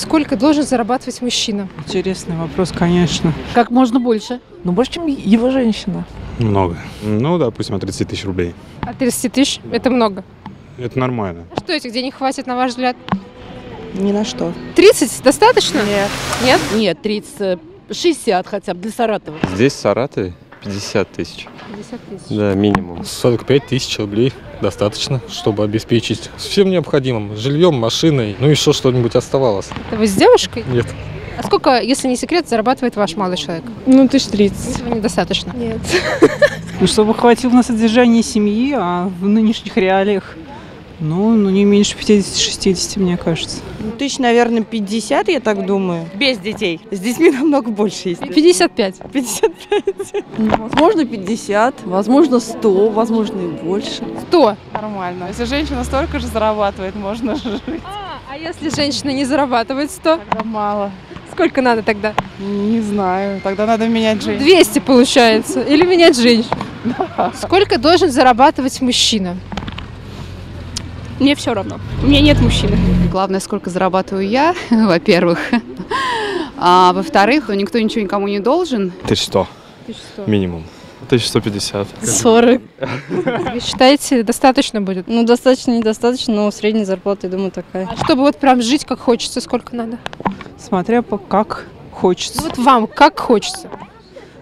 Сколько должен зарабатывать мужчина? Интересный вопрос, конечно. Как можно больше. Ну, больше, чем его женщина. Много. Ну, допустим, от 30 тысяч рублей. От 30 тысяч? Это много. Это нормально. А Что этих денег хватит, на ваш взгляд? Ни на что. 30 достаточно? Нет. Нет? Нет, 30, 60 хотя бы для Саратова. Здесь, в Саратове, 50 тысяч. 50 тысяч. Да, минимум. 45 тысяч рублей достаточно, чтобы обеспечить всем необходимым. Жильем, машиной, ну еще что-нибудь оставалось. Это вы с девушкой? Нет. А сколько, если не секрет, зарабатывает ваш молодой человек? Ну, тысяч тридцать. Этого недостаточно. Нет. Ну, чтобы хватило на содержание семьи, а в нынешних реалиях, ну, ну не меньше 50-60, мне кажется. Ну, тысяч, наверное, 50, я так думаю. Без детей. С детьми намного больше, если 55. 55. Возможно, 50, возможно, 100, возможно, и больше. 100. Нормально. Если женщина столько же зарабатывает, можно жить. А, а если женщина не зарабатывает 100? Тогда мало. Сколько надо тогда? Не знаю. Тогда надо менять женщину. 200 получается. Или менять женщину. Сколько должен зарабатывать мужчина? Мне все равно. У меня нет мужчины. Главное, сколько зарабатываю я, во-первых. А во-вторых, ну, никто ничего никому не должен. 1100 минимум. 1150. 40. Вы считаете, достаточно будет? Ну, достаточно, недостаточно, но средняя зарплата, я думаю, такая. А чтобы вот прям жить как хочется, сколько надо? Смотря по как хочется. Ну, вот вам как хочется?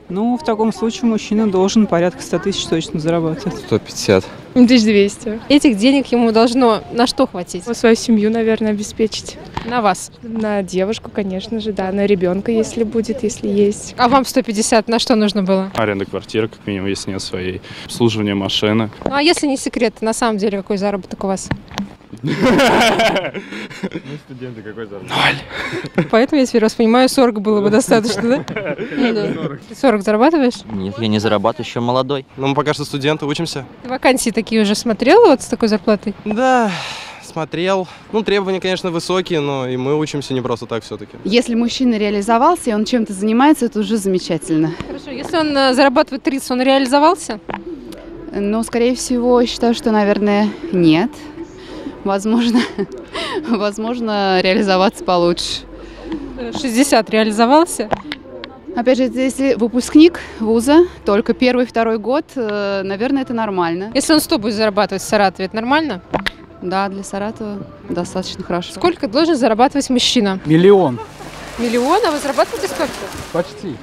Ну, в таком случае мужчина должен порядка 100 тысяч точно зарабатывать. 150. 1200. Этих денег ему должно на что хватить? Свою семью, наверное, обеспечить. На вас. На девушку, конечно же, да, на ребенка, если будет, если есть. А вам 150 на что нужно было? Аренда квартиры, как минимум, если нет своей. Обслуживание машины. Ну, а если не секрет, на самом деле какой заработок у вас? Мы студенты, какой заработок? Поэтому я теперь вас понимаю, 40 было бы достаточно, да? Ну да. Ты 40 зарабатываешь? Нет, я не зарабатываю, еще молодой. Ну, мы пока что студенты, учимся. Ты вакансии такие уже смотрел вот с такой зарплатой? Да, смотрел. Ну, требования, конечно, высокие, но и мы учимся не просто так все-таки. Если мужчина реализовался, и он чем-то занимается, это уже замечательно. Хорошо, если он э, зарабатывает 30, он реализовался? Но, скорее всего, считаю, что, наверное, нет. Возможно, возможно, реализоваться получше. 60 реализовался? Опять же, если выпускник вуза, только первый, второй год, э, наверное, это нормально. Если он 100 будет зарабатывать в Саратове, это нормально? Да, для Саратова достаточно хорошо. Сколько должен зарабатывать мужчина? Миллион. Миллион, а вы зарабатываете сколько? Почти.